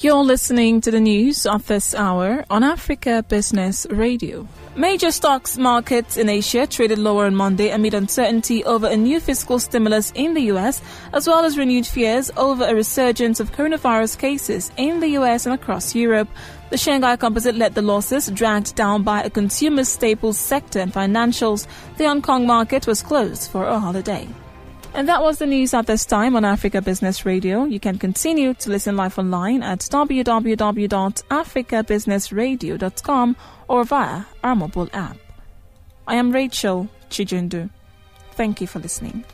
You're listening to the news of this hour on Africa Business Radio. Major stocks markets in Asia traded lower on Monday amid uncertainty over a new fiscal stimulus in the US, as well as renewed fears over a resurgence of coronavirus cases in the US and across Europe. The Shanghai Composite led the losses, dragged down by a consumer staples sector and financials. The Hong Kong market was closed for a holiday. And that was the news at this time on Africa Business Radio. You can continue to listen live online at www.africabusinessradio.com or via our mobile app. I am Rachel Chijundu. Thank you for listening.